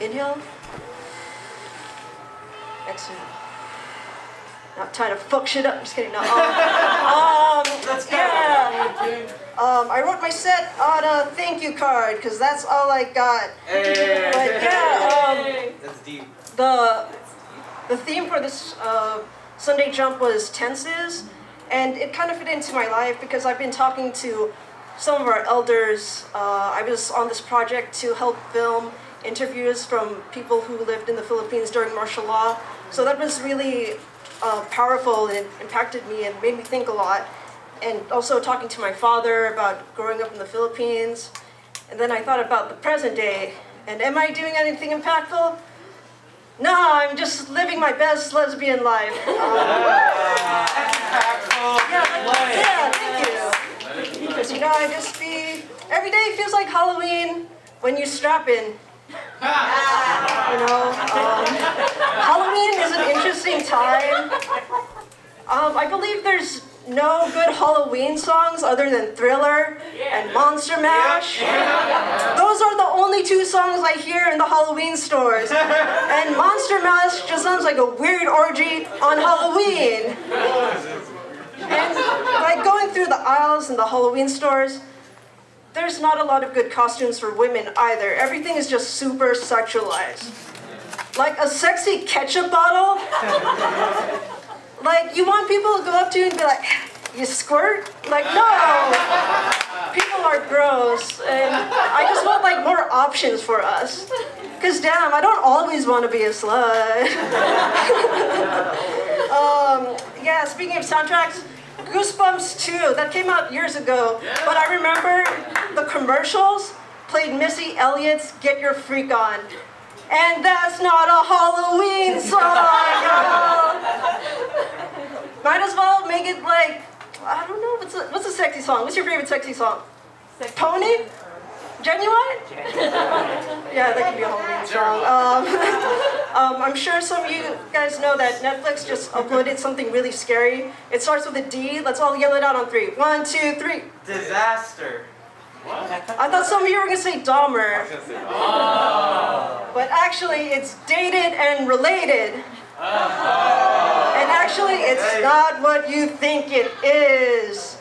Inhale. Exhale. Not trying to fuck shit up. I'm just kidding. No. Um, um, yeah. Um, I wrote my set on a thank you card because that's all I got. Hey. But yeah, um, That's deep. the the theme for this uh, Sunday jump was tenses, and it kind of fit into my life because I've been talking to some of our elders. Uh, I was on this project to help film interviews from people who lived in the Philippines during martial law. So that was really uh, powerful and impacted me and made me think a lot. And also talking to my father about growing up in the Philippines. And then I thought about the present day. And am I doing anything impactful? No, I'm just living my best lesbian life. Um, yeah, like- yeah, thank you. Because you know, I just be every day feels like Halloween when you strap in. You know, um, Halloween is an interesting time. Um, I believe there's no good Halloween songs other than Thriller and Monster Mash. Those are the only two songs I hear in the Halloween stores. And Monster Mash just sounds like a weird orgy on Halloween. And like going through the aisles in the Halloween stores, there's not a lot of good costumes for women either. Everything is just super sexualized. Like a sexy ketchup bottle. Like you want people to go up to you and be like, you squirt? Like no. People are gross and I just want like more options for us. Cause damn, I don't always want to be a slut. um, yeah, speaking of soundtracks, Goosebumps 2, that came out years ago. But I remember the commercials played Missy Elliott's Get Your Freak On. And that's not a Halloween song! y'all. Might as well make it like, I don't know, what's a, what's a sexy song? What's your favorite sexy song? Pony? Ginuwine? yeah, that could be a Halloween song. Um, um, I'm sure some of you guys know that Netflix just uploaded something really scary. It starts with a D. Let's all yell it out on three. One, two, three. Disaster. What? I thought some of you were gonna say Dahmer, but actually it's dated and related. And actually it's not what you think it is.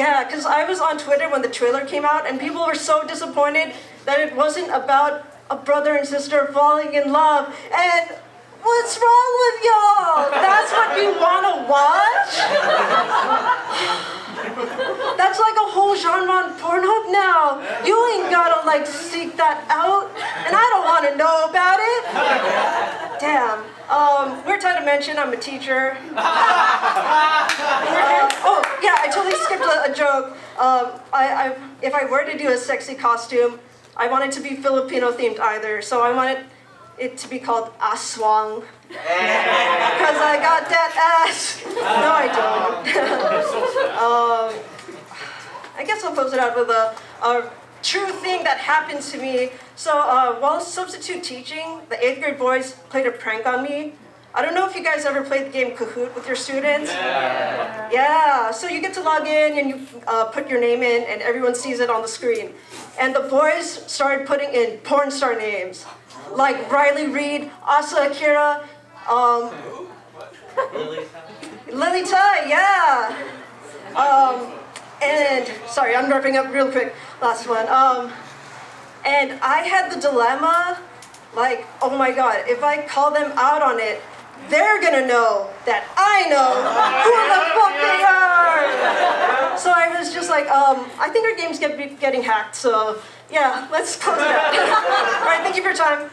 Yeah, because I was on Twitter when the trailer came out, and people were so disappointed that it wasn't about a brother and sister falling in love. And what's wrong with y'all? That's what you want to watch? That's like a whole genre on Pornhub now. You ain't gotta like seek that out, and I don't want to know about it. Damn. Um, weird time to mention I'm a teacher. oh yeah, I totally skipped a, a joke. Um, I, I, if I were to do a sexy costume, I want it to be Filipino themed either. So I wanted it to be called Aswang. Because I got that ass. No, I don't. um, I guess I'll close it out with a, a true thing that happened to me. So uh, while substitute teaching, the eighth grade boys played a prank on me. I don't know if you guys ever played the game Kahoot with your students. Yeah. Yeah, so you get to log in and you uh, put your name in and everyone sees it on the screen. And the boys started putting in porn star names, like Riley Reid, Asa Akira, um, Lily Thai, yeah. Um, and, sorry, I'm wrapping up real quick, last one. Um, and I had the dilemma, like, oh my god, if I call them out on it, they're gonna know that I know who the fuck they are. So I was just like, um, I think our game's get, getting hacked, so yeah, let's close it out. All right, thank you for your time.